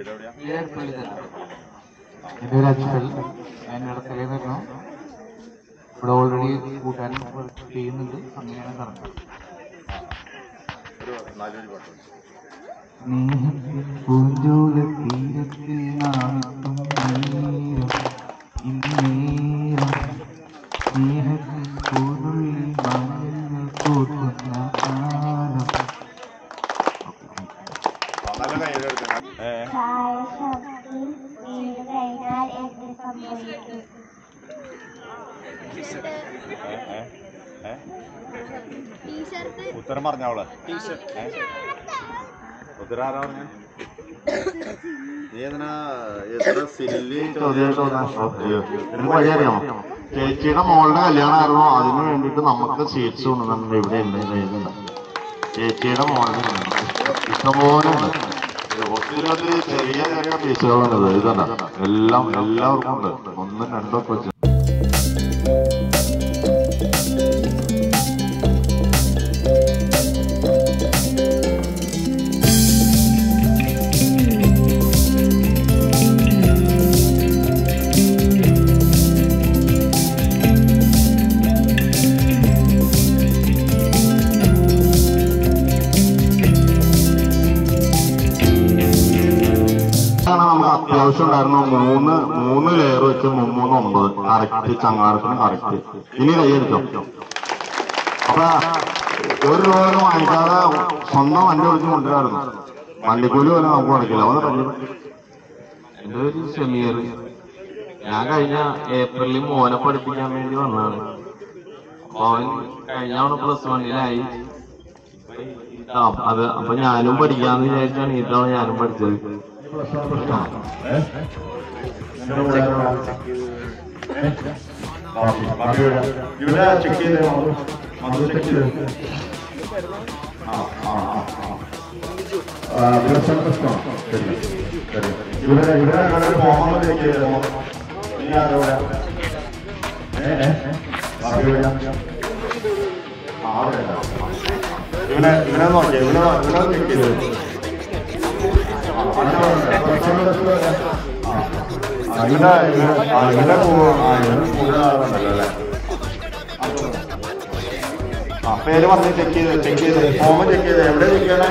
എവിടെയാ? ചെയ്തു. എന്റെ ഒരു അച്ഛൻ ഞാൻ ഇവിടെ ഓൾറെഡി കൂട്ടാൻ ചെയ്യുന്നുണ്ട്. അങ്ങനെയാണ് കറക്റ്റ് പൂഞ്ചോല തീരത്തിൽ ഉത്തരം പറഞ്ഞോളെ? ഉത്തരം ആരാ പറഞ്ഞ? ചേച്ചിയുടെ മോളുടെ കല്യാണമായിരുന്നു അതിനു വേണ്ടിട്ട് നമുക്ക് സീറ്റ്സ് കൊണ്ടുവന്നു ഇവിടെ ഉണ്ട്. ചേച്ചിയുടെ മോളുടെ. ഇഷ്ടംപോലെ ഉണ്ട്. ഒത്തിരി ഒത്തിരി ചെറിയ ചെറിയ പീസുകളുണ്ട് ഇതാണ് എല്ലാം എല്ലാവർക്കും ഉണ്ട്. ഒന്നും രണ്ടോ കൊച്ചു അത്യാവശ്യം ഉണ്ടായിരുന്നു മൂന്ന് മൂന്ന് ലെയർ വെച്ച് മൂന്ന് ഒമ്പത് കറക്റ്റ് ചങ്ങാടത്തിന് കറക്റ്റ് ഇനി കൈയടിച്ചോ അപ്പൊ ഒരു രൂപ വാങ്ങിക്കാതെ സ്വന്തം വണ്ടി വിളിച്ച് കൊണ്ടുവരായിരുന്നു. വണ്ടിക്കൂലി പോലും നമുക്ക് കൊടുക്കില്ല അവന് പറഞ്ഞു എന്റെ ഒരു സെമിയർ ഞാൻ കഴിഞ്ഞ ഏപ്രിലിൽ മോനെ പഠിപ്പിക്കാൻ വേണ്ടി വന്നതാണ്. അപ്പൊ അവൻ കഴിഞ്ഞ തവണ പ്ലസ് വണ്ണിലായി അത് അപ്പൊ ഞാനും പഠിക്കാന്ന് വിചാരിച്ചാണ് ഈ തവണ ഞാനും പഠിച്ചത്. ഇവിടെ ചെക്ക് ചെയ്ത് അത് ചെക്ക് ചെയ്ത് ദിവസം പ്രശ്നമാണ് ശരി ശരി ഇവിടെ ഇവിടെ ഫോമൊന്നും ചെക്ക് ചെയ്തോ ഇനി ആരോടെ ഇവിടെ ഇവിടെ നോക്കിയേ ഇവിടെ ഇവിടെ ചെക്ക് ചെയ്ത് ഇവിടെ പേര് പറഞ്ഞ് ചെക്ക് ചെയ്ത് ചെക്ക് ചെയ്ത് ഫോമ് ചെക്ക് ചെയ്ത് എവിടെ ചെക്ക് ചെയ്യണേ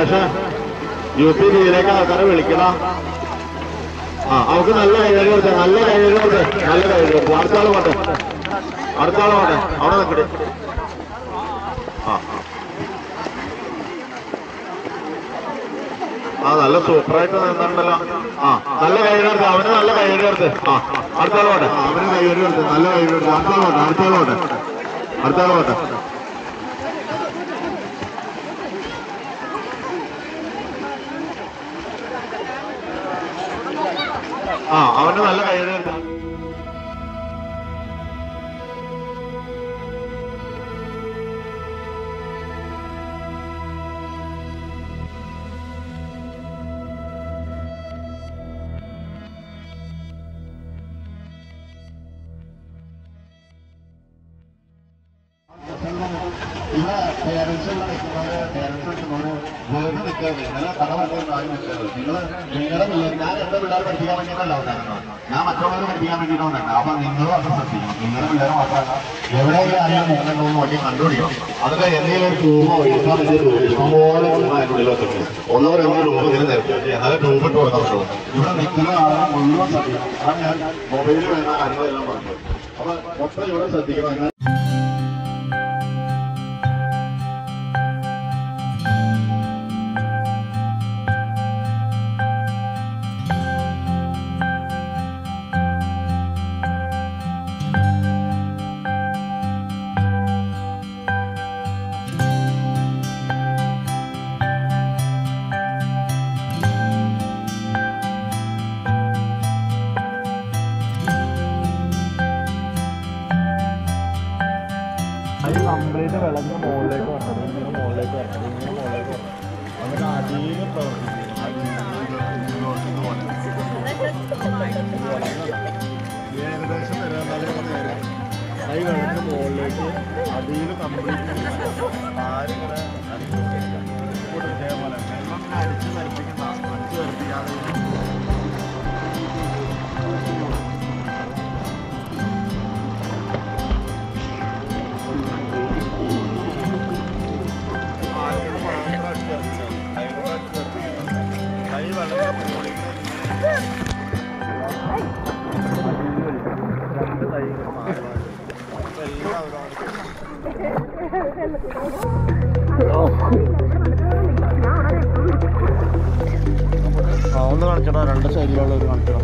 അഭിലാഷ യു പി ജിയിലേക്ക് ആൾക്കാരെ വിളിക്കണം. ആ അവർക്ക് നല്ല കഴിഞ്ഞു കൊടുത്തേ നല്ല കഴിഞ്ഞു കൊടുത്തേ നല്ല കഴിഞ്ഞു കൊടുത്തു അടുത്ത ആൾ പോട്ടെ. അടുത്ത പോട്ടെ. അവിടെ നിൽക്കട്ടെ ആ നല്ല സൂപ്പറായിട്ട് നിന്നുണ്ടല്ലോ ആ നല്ല കഴിഞ്ഞു അടുത്ത് അവന് നല്ല കഴിഞ്ഞു കൊടുത്ത് ആ അടുത്താളോട്ടെ അവന് കഴിഞ്ഞു അടുത്ത് നല്ല കൈയുടെ അടുത്താളും അടുത്താളോട്ടെ അടുത്താളും അടുത്താളോട്ടെ ആ അവന് നല്ല അടുത്ത് ഇവിടെ പേരൻസ് പേരൻസ് ഞാൻ മറ്റുള്ളവരെ പഠിപ്പിക്കാൻ വേണ്ടിയിട്ടാണ് അപ്പൊ നിങ്ങളും അത് ശ്രദ്ധിക്കണം നിങ്ങളുടെ പിള്ളേർ മാത്രമല്ല എവിടെയെങ്കിലും മൂന്നുണ്ടോ എന്ന് നോക്കി കണ്ടുപിടിക്കണം അതൊക്കെ എന്തെങ്കിലും ട്യൂബോ ട്യൂബ് ഇഷ്ടംപോലെ വെച്ചിട്ട് ഒന്നോ രണ്ടോ രൂപ ഇതിന് വെച്ച് എന്നാലേ ട്യൂബ് ഇട്ട് കൊടുക്കാൻ പറ്റുള്ളൂ ഇവിടെ നിൽക്കുന്ന ആളുകൾ മുഴുവൻ ശ്രദ്ധിക്കണം ഞാൻ മൊബൈലിൽ വേണ്ട കാര്യങ്ങളെല്ലാം പറഞ്ഞു അപ്പൊ മൊത്തം ഇവിടെ ശ്രദ്ധിക്കണം Come on. കാണിച്ചടാ രണ്ട് സൈഡിലുള്ള ഒരു കാണിച്ചടാ